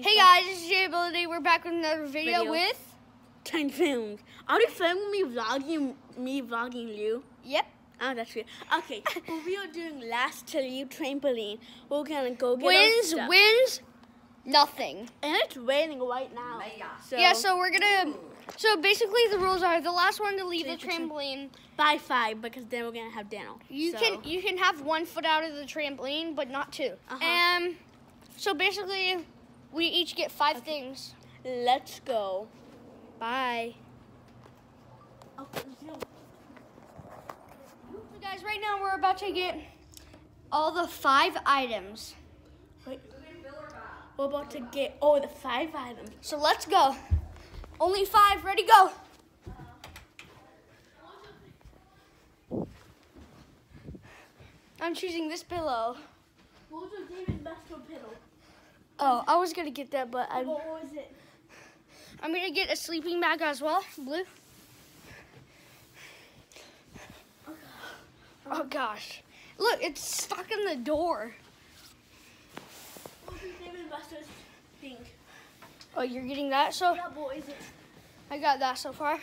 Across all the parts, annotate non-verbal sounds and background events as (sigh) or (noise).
Hey guys, this is Jay Ability. We're back with another video, Video. with. Ten films. Are you filming me vlogging me vlogging you? Yep. Oh, that's weird. Okay, (laughs) well, we are doing last till you trampoline. We're gonna go get our Wins, stuff. wins, nothing. and it's raining right now. So, yeah, so we're gonna. So basically, the rules are the last one to leave the trampoline. by five because then we're gonna have Daniel. You So, can you can have one foot out of the trampoline, but not 2 Uh-huh. And so basically, we each get five things. let's go. Bye. Okay, So guys, right now we're about to get all the five items. wait. We're about to get oh the five items. So let's go. Only five. Ready, go. I'm choosing this pillow. What was David Buster pillow? Oh, I was gonna get that, but I'm What was it? I'm gonna get a sleeping bag as well, blue. Oh gosh, look, it's stuck in the door. What was David Buster's pink? Oh, you're getting that? So Yeah, is it? I got that so far.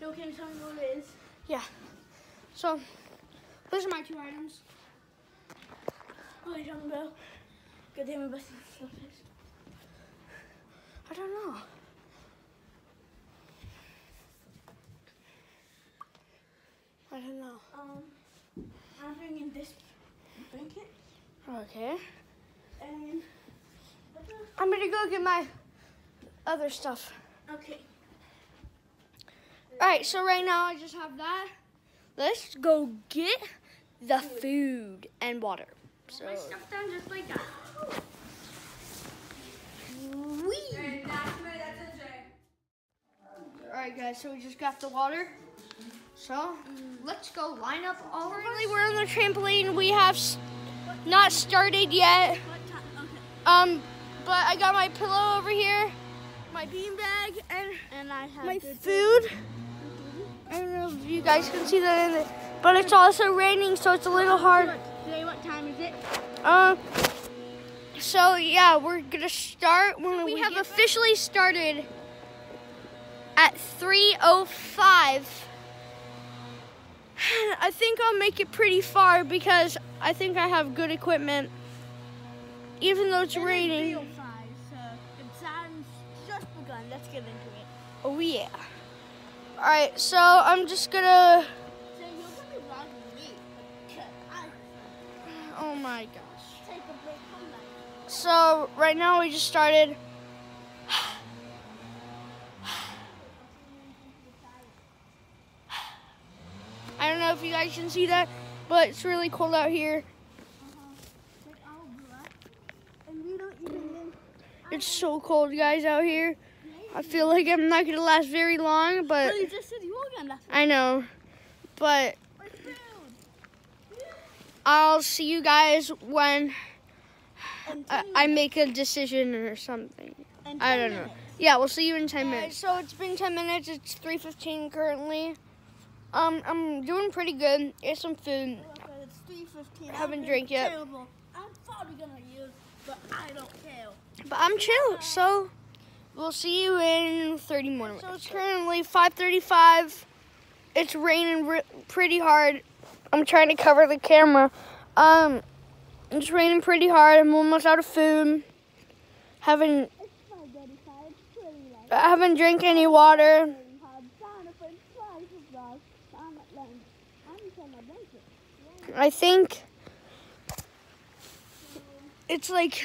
No, can you tell me what it is? Yeah. So those are my two items. What are you talking about? Good Buster's stuff is. I don't know. I don't know. Um, I'm bringing this blanket Okay. and I'm gonna go get my other stuff. okay. All right, so right now I just have that. Let's go get the food and water. So, My stuff down just like that. Whee! All right, guys. So we just got the water. So let's go line up all. Currently, we're on the trampoline. We have not started yet. What time? Okay. Um, but I got my pillow over here, my bean bag, and And I have my the- food. I don't know if you guys can see that in it, but it's also raining, so it's a little hard. Today, what time is it? Um. So yeah, we're gonna start when we, have officially started at 3:05. (sighs) I think I'll make it pretty far because I think I have good equipment, even though it's raining. Five, so the just begun. Let's get into it. Oh yeah. All right, so I'm just gonna. My gosh. take a break from that. So right now we just started. (sighs) I don't know if you guys can see that, but it's really cold out here. Like all black, and we don't even. It's so cold, guys, out here. I feel like I'm not gonna last very long, but Well, you just said you were gonna. I know. But? I'll see you guys when And I, I make a decision or something. I don't know. minutes. Yeah, we'll see you in 10 minutes. So it's been 10 minutes. It's 3:15 currently. Um, I'm doing pretty good. Ate some food. Okay, It's three fifteen. Haven't drank yet. Terrible. I'm probably gonna use, but I don't care. But I'm chill. So we'll see you in 30 more minutes. So it's currently 5:35. It's raining pretty hard. I'm trying to cover the camera. Um, it's raining pretty hard. I'm almost out of food. Haven't. I haven't drank any water. I think it's like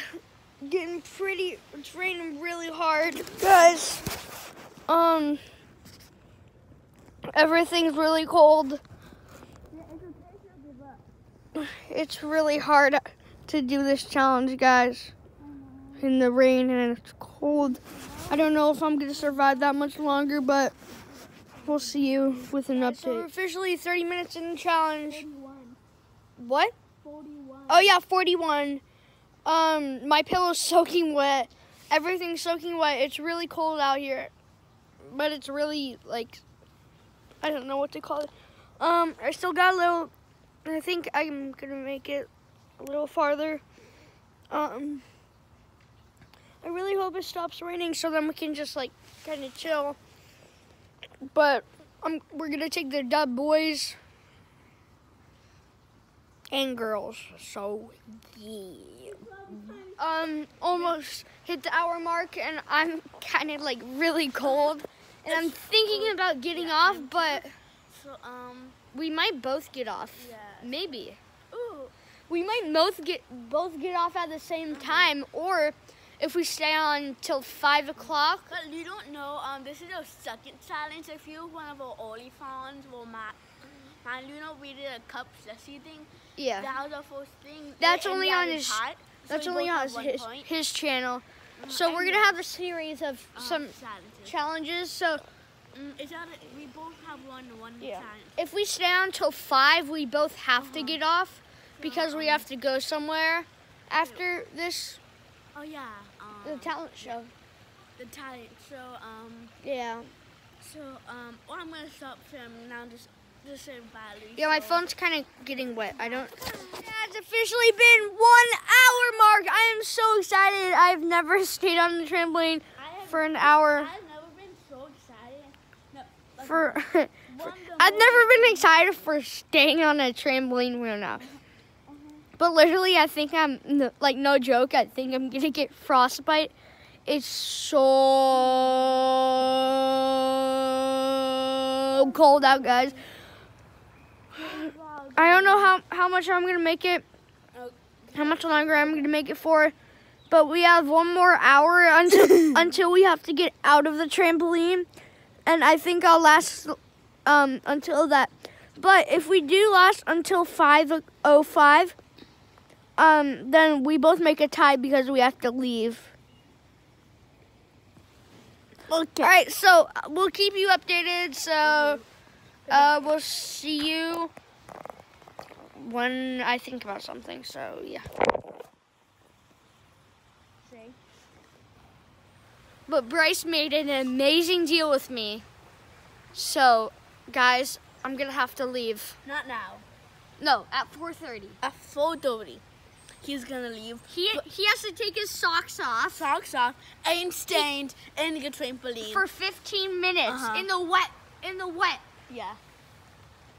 getting pretty. It's raining really hard, guys. Um, everything's really cold. It's really hard to do this challenge, guys. In the rain and it's cold. I don't know if I'm gonna survive that much longer, but we'll see you with an update. So we're officially 30 minutes in the challenge. What? 41. Oh yeah, 41. Um, my pillow's (laughs) soaking wet. Everything's soaking wet. It's really cold out here, but it's really like I don't know what to call it. Um, I still got a little. I think I'm gonna make it a little farther. Um, I really hope it stops raining so then we can just like kind of chill. But um, we're gonna take the dub boys and girls. So yeah. Um, almost hit the hour mark, and I'm kind of like really cold, and I'm thinking about getting off, but So um. We might both get off. Yeah. Maybe Ooh. we might both get both get off at the same time, or if we stay on till five o'clock. But you don't know. Um. This is our second challenge. If you're one of our early fans, well, Matt. Man, you know we did a cup sessy thing. Yeah, That was our first thing. That's and only on his- hot, that's we only on his his, channel. Uh, So and we're gonna have a series of um, some challenges. challenges. So Mm, it's not a, we both have one one Yeah. challenge. if we stay on till five, we both have to Uh-huh. get off because we um, have to go somewhere after this Oh yeah. the Um, talent show. the talent. So um. Yeah. So um. Well, I'm gonna stop filming now. Just just say bye. Yeah, my phone's kind of getting wet. I don't. Yeah, (laughs) it's officially been one hour mark. I am so excited. I've never (laughs) stayed on the trampoline for an hour. I've never been so excited. For one of the I've never been excited for staying on a trampoline wheel now. But literally, I think I'm like no joke. I think I'm gonna get frostbite. It's so cold out, guys. I don't know how how much I'm gonna make it. How much longer I'm gonna make it for? But we have one more hour until (laughs) until we have to get out of the trampoline, and I think I'll last um until that. But if we do last until five oh five, um, then we both make a tie because we have to leave. Okay. All right, so we'll keep you updated. So uh, we'll see you when I think about something. So yeah. Say. But Bryce made an amazing deal with me. So, guys, I'm gonna have to leave. Not now. No, at 4:30. At 4:30, he's gonna leave. He he has to take his socks off Socks off and stained and get trampoline. for 15 minutes Uh-huh. in the wet in the wet, yeah.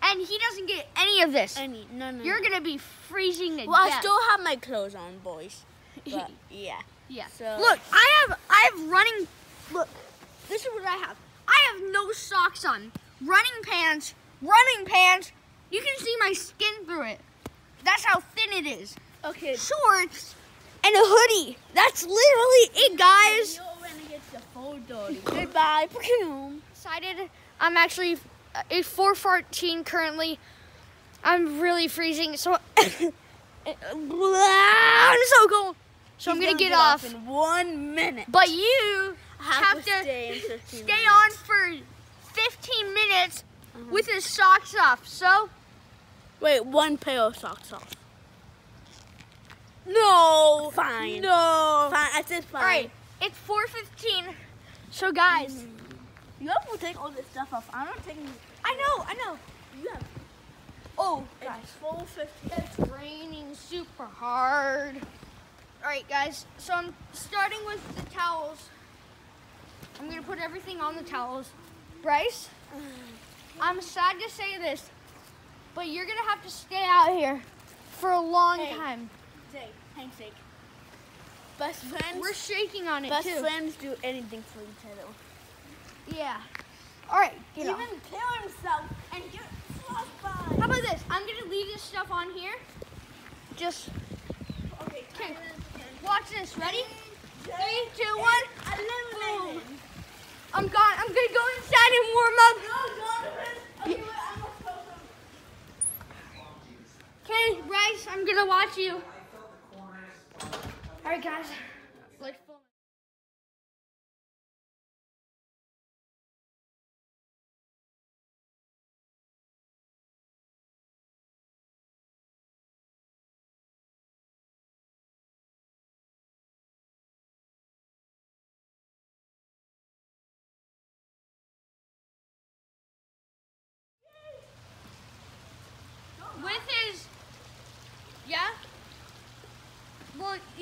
and he doesn't get any of this. Any no no. You're no. gonna be freezing to death. Well, I still have my clothes on, boys. But (laughs) yeah. yeah. So- Look, I have I have running. Look, this is what I have. I have no socks on. Running pants. Running pants. You can see my skin through it. That's how thin it is. Okay. shorts and a hoodie. That's literally it, guys. You're gonna get the 4:30. (laughs) Goodbye. Excited. I'm actually a 414 currently. I'm really freezing, so (laughs) I'm so cold. So I'm He's gonna, get, off off. in one minute. But you have, have to, to stay, in stay on for 15 minutes Uh-huh. with his socks off. So Wait, one pair of socks off. no, Fine. no. Fine. I said fine. All right, it's 415. So guys, You have to take all this stuff off. I'm not taking. I know, I know. You have. Oh, It's 4:50. It's raining super hard. All right, guys. So I'm starting with the towels. I'm gonna put everything on the towels. Bryce, (sighs) I'm sad to say this, but you're gonna have to stay out here for a long Hey. time. Say, handshake. Best friends. We're shaking on it best too. friends do anything for each other. Yeah. All right. Get Even off. kill himself and get frostbite. How about this? I'm gonna leave this stuff on here. Just Okay. Watch this. Ready? Three, two, one. Eliminated. I'm gone. I'm gonna go inside and warm up. No, Donovan. Okay, wait, I'm gonna throw some. Okay, Bryce, I'm gonna watch you. All right, guys.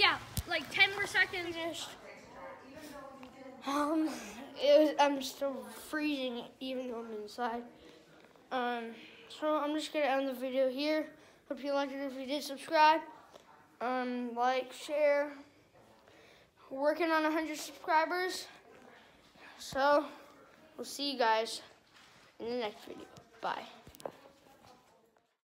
Yeah. Like ten more seconds ish. Um, it was, I'm still freezing even though I'm inside. Um, so I'm just gonna end the video here. Hope you liked it. If you did, subscribe. Um, like, share. We're working on 100 subscribers. So, we'll see you guys in the next video. Bye.